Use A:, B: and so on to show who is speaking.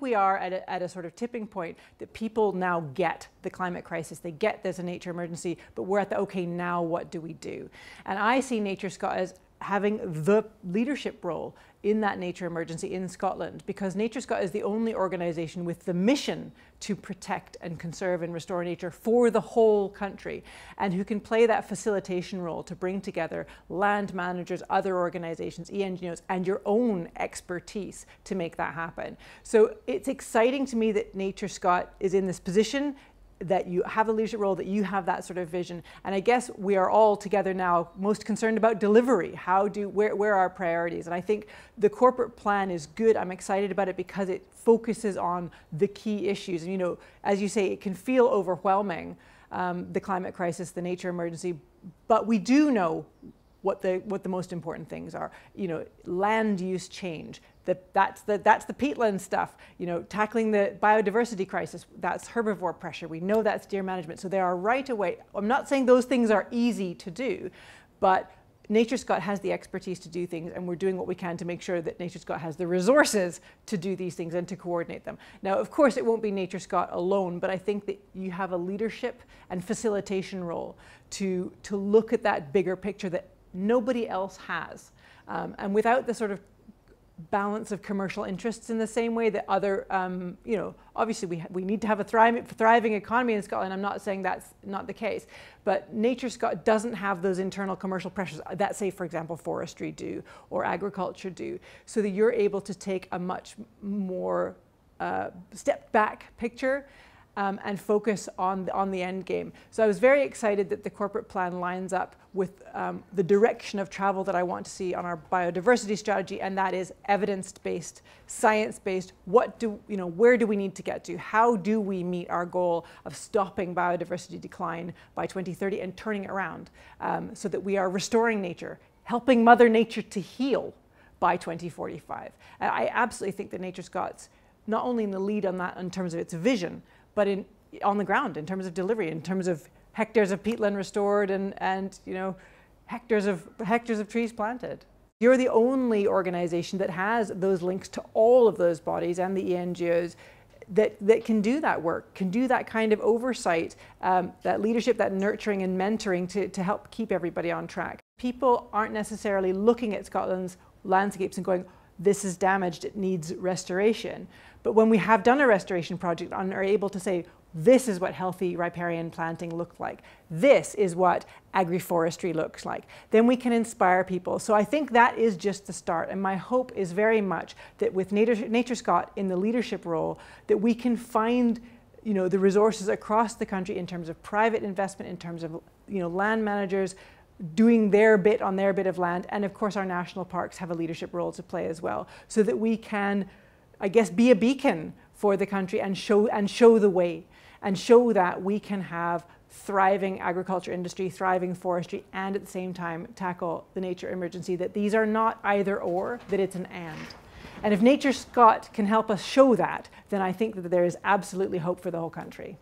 A: we are at a, at a, sort of tipping point that people now get the climate crisis. They get there's a nature emergency, but we're at the okay, now what do we do? And I see NatureScot as having the leadership role in that nature emergency in Scotland because NatureScot is the only organisation with the mission to protect and conserve and restore nature for the whole country and who can play that facilitation role to bring together land managers, other organisations, e-NGOs and your own expertise to make that happen. So it's exciting to me that NatureScot is in this position that you have a leadership role, that you have that sort of vision. And I guess we are all together now most concerned about delivery. How do, where, where are our priorities? And I think the corporate plan is good. I'm excited about it because it focuses on the key issues. And you know, as you say, it can feel overwhelming, um, the climate crisis, the nature emergency, but we do know what the what the most important things are. You know, land use change. That that's the that's the peatland stuff. You know, tackling the biodiversity crisis. That's herbivore pressure. We know that's deer management. So there are right away. I'm not saying those things are easy to do, but NatureScot has the expertise to do things, and we're doing what we can to make sure that NatureScot has the resources to do these things and to coordinate them. Now, of course, it won't be NatureScot alone, but I think that you have a leadership and facilitation role to, to look at that bigger picture that nobody else has. Um, and without the sort of balance of commercial interests in the same way that other, um, you know, obviously we, we need to have a thriving, thriving economy in Scotland. I'm not saying that's not the case, but NatureScot doesn't have those internal commercial pressures that say, for example, forestry do or agriculture do, so that you're able to take a much more uh, step back picture um, and focus on the, on the end game. So I was very excited that the corporate plan lines up with um, the direction of travel that I want to see on our biodiversity strategy, and that is evidence-based, science-based. What do you know? Where do we need to get to? How do we meet our goal of stopping biodiversity decline by 2030 and turning it around um, so that we are restoring nature, helping Mother Nature to heal by 2045? And I absolutely think that Nature NatureScot's not only in the lead on that in terms of its vision, but in, on the ground in terms of delivery, in terms of hectares of peatland restored and, and you know, hectares of, hectares of trees planted. You're the only organization that has those links to all of those bodies and the NGOs that, that can do that work, can do that kind of oversight, um, that leadership, that nurturing and mentoring to, to help keep everybody on track. People aren't necessarily looking at Scotland's landscapes and going, this is damaged, it needs restoration. But when we have done a restoration project and are able to say, this is what healthy riparian planting looks like. This is what agroforestry looks like. Then we can inspire people. So I think that is just the start. And my hope is very much that with Nature, NatureScot in the leadership role, that we can find you know, the resources across the country in terms of private investment, in terms of you know, land managers, doing their bit on their bit of land. And of course, our national parks have a leadership role to play as well, so that we can, I guess, be a beacon for the country and show, and show the way and show that we can have thriving agriculture industry, thriving forestry, and at the same time tackle the nature emergency, that these are not either or, that it's an and. And if NatureScot can help us show that, then I think that there is absolutely hope for the whole country.